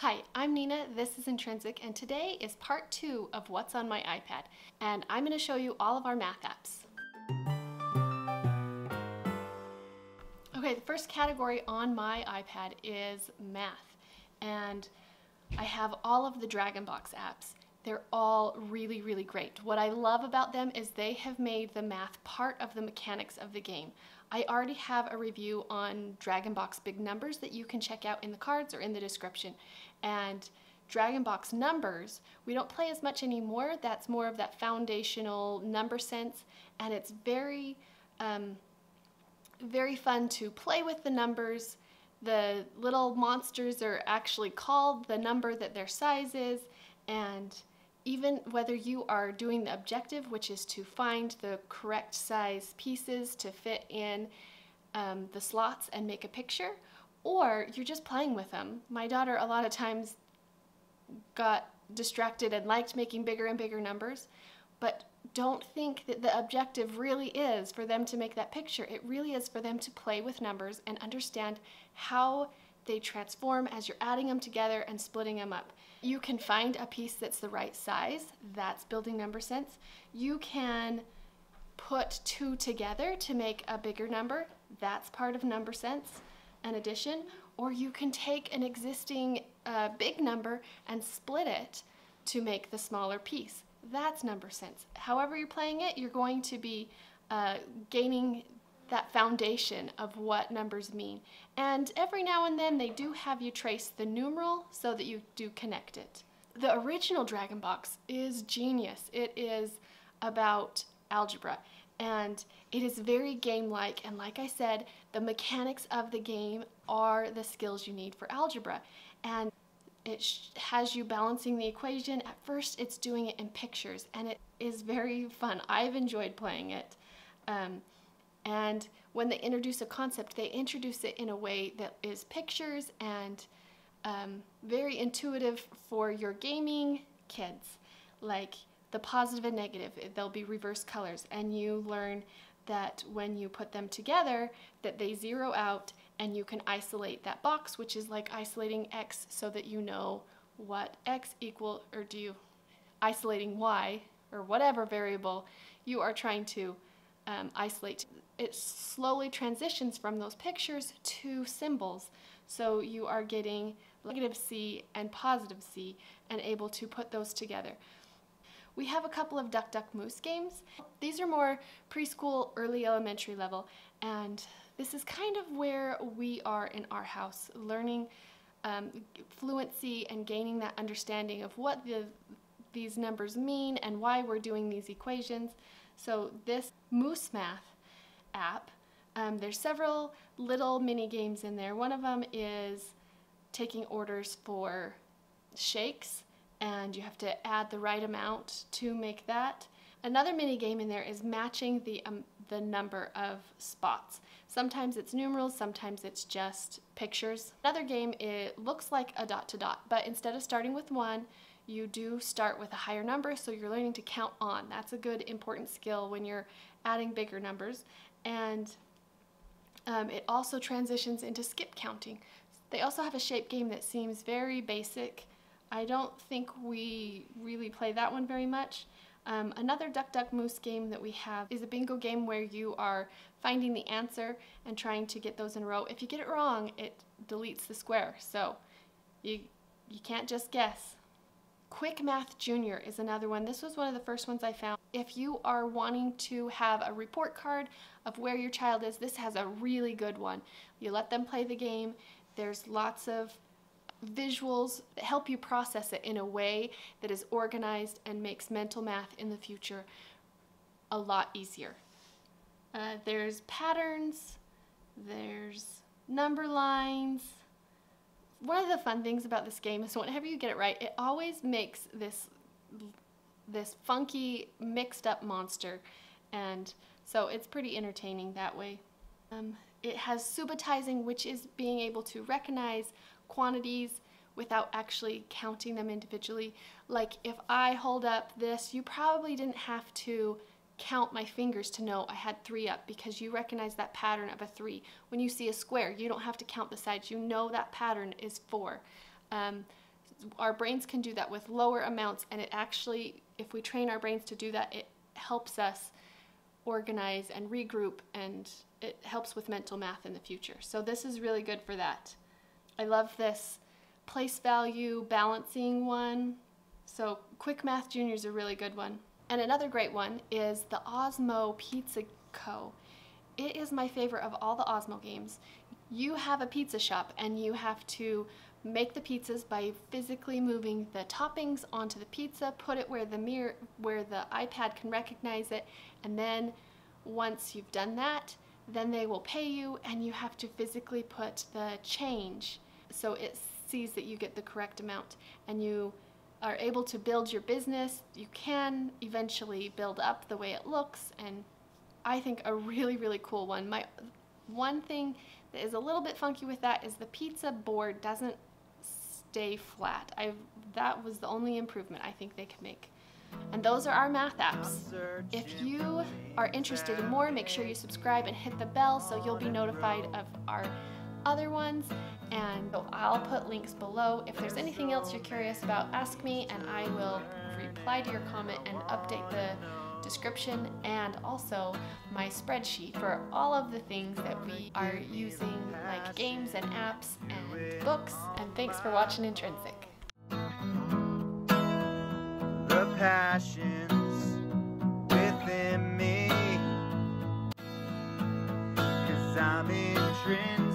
Hi, I'm Nina, this is Intrinsic, and today is part two of What's on My iPad. And I'm going to show you all of our math apps. Okay, the first category on my iPad is math. And I have all of the DragonBox apps. They're all really, really great. What I love about them is they have made the math part of the mechanics of the game. I already have a review on Dragon Box Big Numbers that you can check out in the cards or in the description. And Dragon Box Numbers, we don't play as much anymore. That's more of that foundational number sense, and it's very, um, very fun to play with the numbers. The little monsters are actually called the number that their size is, and even whether you are doing the objective, which is to find the correct size pieces to fit in um, the slots and make a picture, or you're just playing with them. My daughter a lot of times got distracted and liked making bigger and bigger numbers, but don't think that the objective really is for them to make that picture. It really is for them to play with numbers and understand how they transform as you're adding them together and splitting them up. You can find a piece that's the right size, that's building number sense. You can put two together to make a bigger number, that's part of number sense and addition. Or you can take an existing uh, big number and split it to make the smaller piece. That's number sense. However you're playing it, you're going to be uh, gaining that foundation of what numbers mean. And every now and then they do have you trace the numeral so that you do connect it. The original DragonBox is genius. It is about algebra and it is very game-like and like I said the mechanics of the game are the skills you need for algebra and it has you balancing the equation. At first it's doing it in pictures and it is very fun. I've enjoyed playing it. Um, and when they introduce a concept, they introduce it in a way that is pictures and um, very intuitive for your gaming kids. Like the positive and negative, they'll be reverse colors. And you learn that when you put them together, that they zero out and you can isolate that box, which is like isolating x so that you know what x equal, or do you, isolating y, or whatever variable you are trying to um, isolate. It slowly transitions from those pictures to symbols. So you are getting negative C and positive C and able to put those together. We have a couple of Duck Duck Moose games. These are more preschool, early elementary level, and this is kind of where we are in our house, learning um, fluency and gaining that understanding of what the, these numbers mean and why we're doing these equations. So this Moose Math app, um, there's several little mini games in there. One of them is taking orders for shakes and you have to add the right amount to make that. Another mini game in there is matching the, um, the number of spots. Sometimes it's numerals, sometimes it's just pictures. Another game, it looks like a dot to dot, but instead of starting with one, you do start with a higher number, so you're learning to count on. That's a good important skill when you're adding bigger numbers. And um, it also transitions into skip counting. They also have a shape game that seems very basic. I don't think we really play that one very much. Um, another Duck Duck Moose game that we have is a bingo game where you are finding the answer and trying to get those in a row. If you get it wrong, it deletes the square, so you, you can't just guess. Quick Math Junior is another one. This was one of the first ones I found. If you are wanting to have a report card of where your child is, this has a really good one. You let them play the game. There's lots of visuals that help you process it in a way that is organized and makes mental math in the future a lot easier. Uh, there's patterns, there's number lines, one of the fun things about this game is whenever you get it right, it always makes this this funky, mixed up monster. And so it's pretty entertaining that way. Um, it has subitizing, which is being able to recognize quantities without actually counting them individually. Like if I hold up this, you probably didn't have to count my fingers to know I had three up because you recognize that pattern of a three. When you see a square, you don't have to count the sides. You know that pattern is four. Um, Our brains can do that with lower amounts, and it actually, if we train our brains to do that, it helps us organize and regroup, and it helps with mental math in the future. So this is really good for that. I love this place value balancing one. So Quick Math Junior is a really good one. And another great one is the Osmo Pizza Co. It is my favorite of all the Osmo games. You have a pizza shop and you have to make the pizzas by physically moving the toppings onto the pizza, put it where the mirror where the iPad can recognize it, and then once you've done that, then they will pay you and you have to physically put the change so it sees that you get the correct amount and you are able to build your business. You can eventually build up the way it looks and I think a really, really cool one. My one thing that is a little bit funky with that is the pizza board doesn't stay flat. I that was the only improvement I think they could make. And those are our math apps. If you are interested in more, make sure you subscribe and hit the bell so you'll be notified of our other ones and I'll put links below. If there's anything else you're curious about, ask me and I will reply to your comment and update the description and also my spreadsheet for all of the things that we are using like games and apps and books. And thanks for watching Intrinsic. The passions within me Cause I'm intrinsic